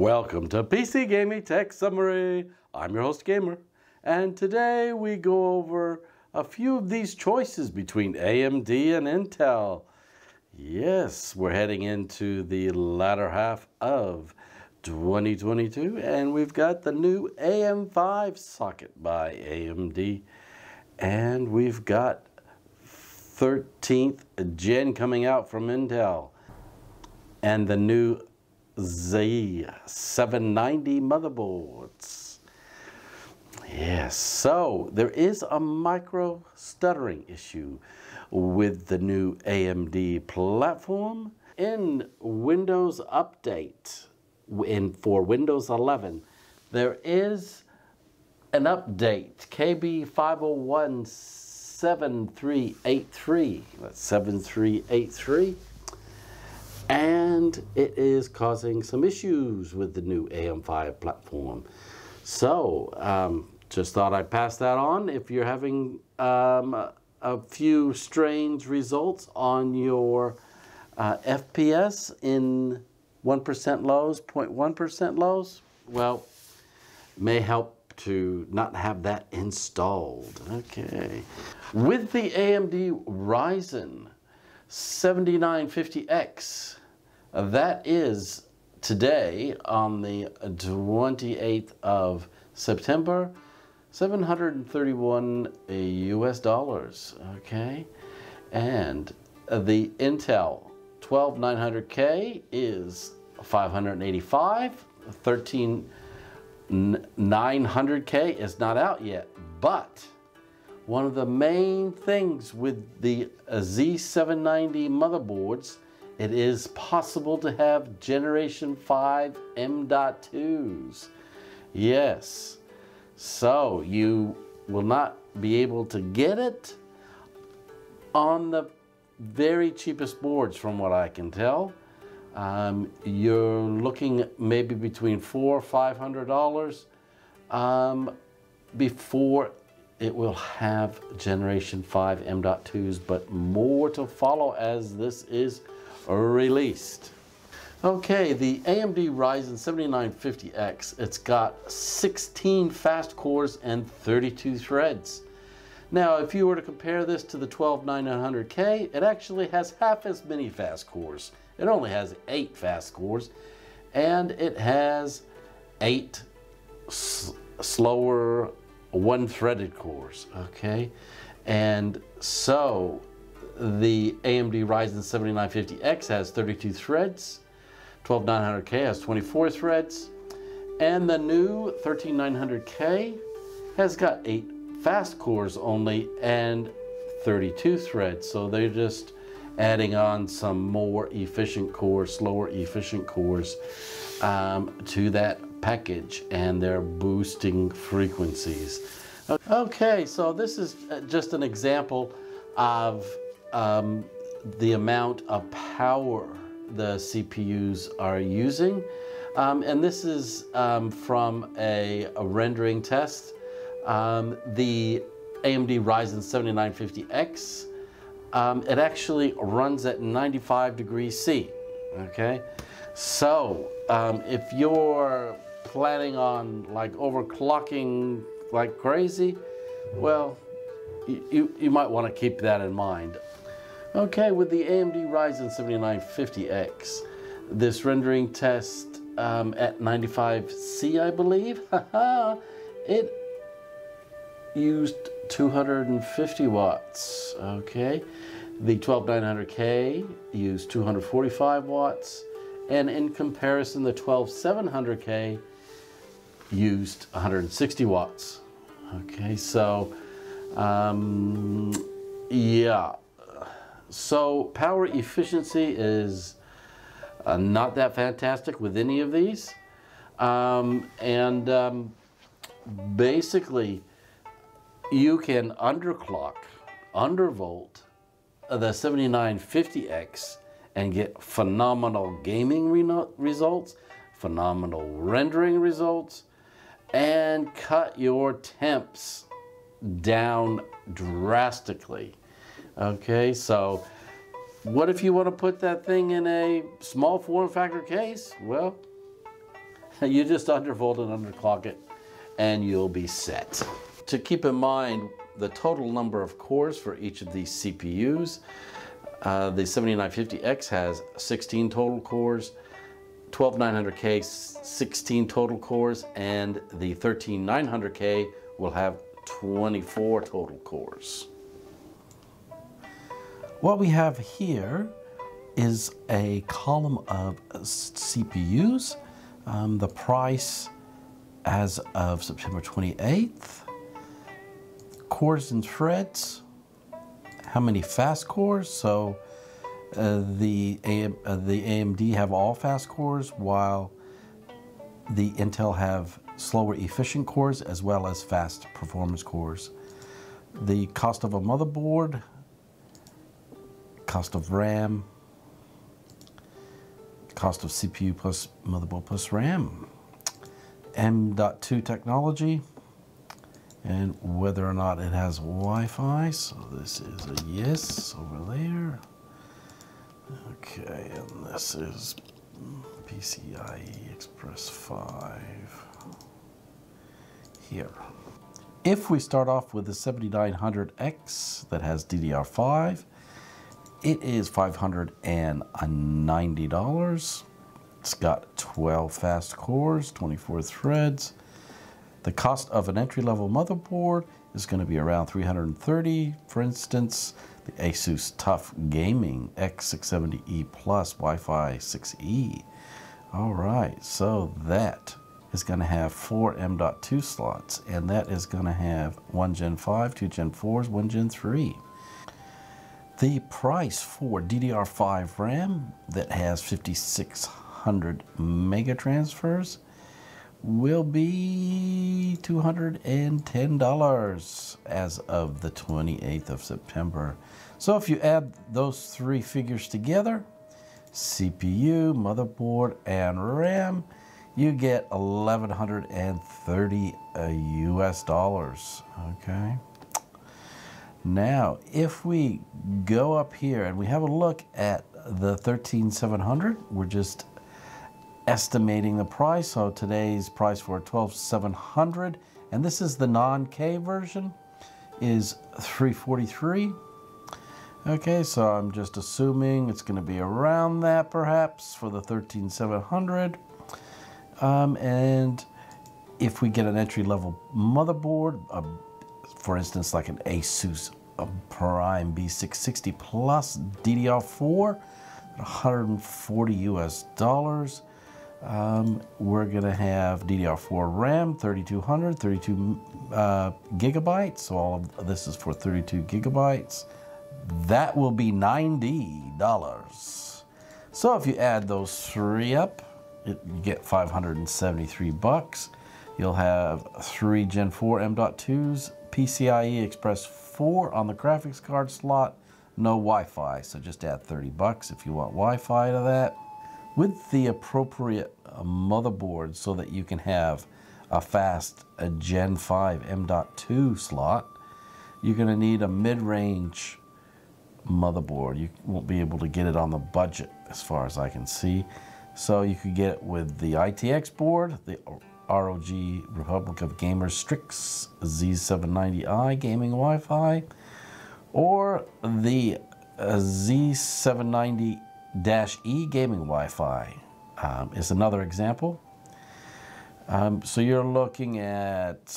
Welcome to PC Gaming Tech Summary. I'm your host Gamer, and today we go over a few of these choices between AMD and Intel. Yes, we're heading into the latter half of 2022, and we've got the new AM5 socket by AMD, and we've got 13th gen coming out from Intel, and the new Z790 motherboards. Yes, so there is a micro stuttering issue with the new AMD platform. In Windows Update, in for Windows 11, there is an update, KB5017383. That's 7383 and it is causing some issues with the new AM5 platform. So, um, just thought I'd pass that on. If you're having um, a, few strange results on your uh, FPS in 1% lows, 0.1% lows, well, may help to not have that installed. Okay. With the AMD Ryzen 7950X, uh, that is today on the 28th of September, 731 US uh, dollars, okay? And the Intel 12900K is 585, 13900K is not out yet, but one of the main things with the Z790 motherboards it is possible to have Generation 5 M.2s. Yes. So you will not be able to get it on the very cheapest boards from what I can tell. Um, you're looking maybe between four or five hundred dollars um, before it will have generation 5 M.2s but more to follow as this is released. Okay, the AMD Ryzen 7950X, it's got 16 fast cores and 32 threads. Now, if you were to compare this to the 12900K, it actually has half as many fast cores. It only has eight fast cores, and it has eight slower one-threaded cores, okay? And so the AMD Ryzen 7950X has 32 threads, 12900K has 24 threads, and the new 13900K has got 8 fast cores only and 32 threads. So they're just adding on some more efficient cores, slower efficient cores um, to that package and they're boosting frequencies. Okay, so this is uh, just an example of um, the amount of power the CPUs are using. Um, and this is um, from a, a, rendering test. Um, the AMD Ryzen 7950X, um, it actually runs at 95 degrees C, okay? So um, if you're planning on like overclocking like crazy, well, you, you might want to keep that in mind. Okay, with the AMD Ryzen 7950X, this rendering test um, at 95C, I believe, it used 250 watts, okay? The 12900K used 245 watts, and in comparison, the 12700K used 160 watts. Okay, so, um, yeah, so power efficiency is uh, not that fantastic with any of these. Um, and um, basically, you can underclock, undervolt the 7950X and get phenomenal gaming re results, phenomenal rendering results, and cut your temps down drastically. Okay, so what if you want to put that thing in a small form factor case? Well, You just undervolt and underclock it and you'll be set. To keep in mind the total number of cores for each of these CPUs, uh, the 7950X has 16 total cores, 12900K 16 total cores, and the 13900K will have 24 total cores. What we have here is a column of CPUs. Um, the price as of September 28th. Cores and threads. How many fast cores? So uh, the, AM, uh, the AMD have all fast cores while the Intel have slower efficient cores as well as fast performance cores. The cost of a motherboard, cost of RAM, cost of CPU plus motherboard plus RAM, M.2 technology, and whether or not it has Wi-Fi. So this is a yes over there. Okay, and this is PCIe Express 5 here. If we start off with the 7900X that has DDR5, it is $590. It's got 12 fast cores, 24 threads. The cost of an entry-level motherboard is going to be around 330. For instance, the Asus TUF Gaming X670E Plus Wi-Fi 6E. All right, so that is going to have four M.2 slots, and that is going to have one Gen 5, two Gen 4s, one Gen 3. The price for DDR5 RAM that has 5600 mega transfers will be $210 as of the 28th of September. So if you add those three figures together, CPU, motherboard, and RAM, you get 1130 US dollars, okay? Now, if we go up here and we have a look at the 13700, we're just estimating the price. So today's price for a 12700, and this is the non-K version, is 343. Okay, so I'm just assuming it's going to be around that perhaps for the 13700. Um, and if we get an entry-level motherboard, uh, for instance, like an Asus Prime B660 Plus DDR4, 140 US dollars. Um, we're going to have DDR4 RAM, 3200, 32 uh, gigabytes. So all of this is for 32 gigabytes. That will be $90. So if you add those three up, it, you get 573 bucks. You'll have three Gen 4 M.2s, PCIe Express 4 on the graphics card slot, no Wi-Fi. So just add 30 bucks if you want Wi-Fi to that with the appropriate uh, motherboard so that you can have a fast a Gen 5 M.2 slot, you're going to need a mid-range motherboard. You won't be able to get it on the budget as far as I can see. So you could get it with the ITX board, the ROG Republic of Gamers Strix Z790i gaming Wi-Fi, or the uh, Z790 Dash E Gaming Wi-Fi um, is another example. Um, so you're looking at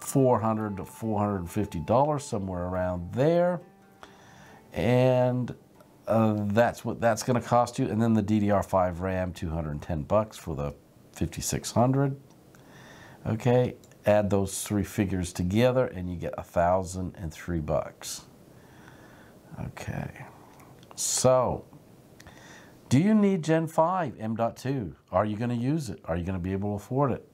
400 to $450, somewhere around there. And uh, that's what that's going to cost you. And then the DDR5 RAM, 210 bucks for the 5600. Okay, add those three figures together and you get 1003 bucks. Okay, so do you need Gen 5 M.2? Are you going to use it? Are you going to be able to afford it?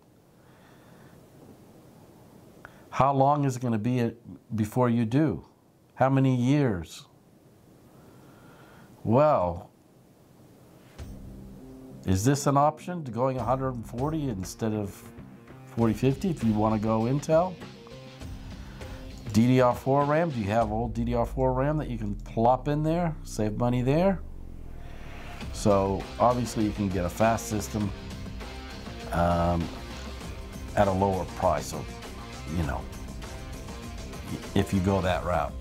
How long is it going to be uh, before you do? How many years? Well, is this an option to going 140 instead of 4050 if you want to go Intel? DDR4 RAM, do you have old DDR4 RAM that you can plop in there, save money there? So obviously you can get a fast system um, at a lower price. So, you know, if you go that route.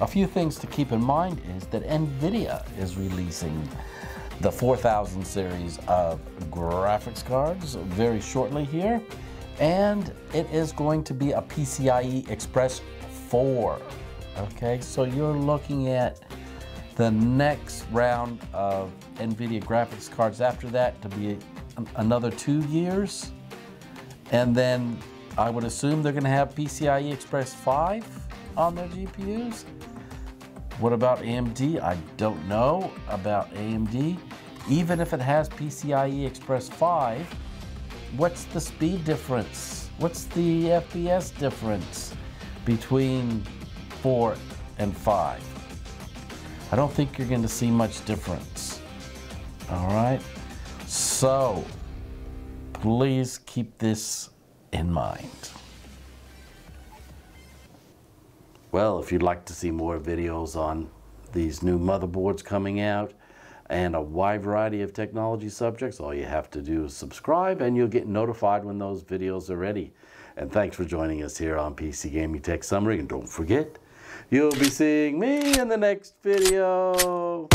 A few things to keep in mind is that NVIDIA is releasing the 4000 series of graphics cards very shortly here. And it is going to be a PCIe Express 4. Okay, so you're looking at the next round of NVIDIA graphics cards after that to be another two years. And then I would assume they're going to have PCIe Express 5 on their GPUs. What about AMD? I don't know about AMD. Even if it has PCIe Express 5, what's the speed difference? What's the FPS difference between 4 and 5? I don't think you're going to see much difference. All right? So, please keep this in mind. Well, if you'd like to see more videos on these new motherboards coming out and a wide variety of technology subjects, all you have to do is subscribe and you'll get notified when those videos are ready. And thanks for joining us here on PC Gaming Tech Summary. And don't forget, you'll be seeing me in the next video.